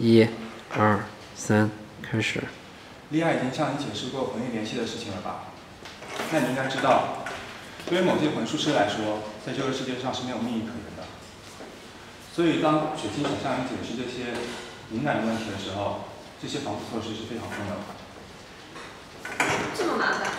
一、二、三，开始。莉亚已经向你解释过魂力联系的事情了吧？那你应该知道，对于某些魂术师来说，在这个世界上是没有秘密可言的。所以，当雪清想向你解释这些敏感的问题的时候，这些防护措施是非常重要的。这么麻烦？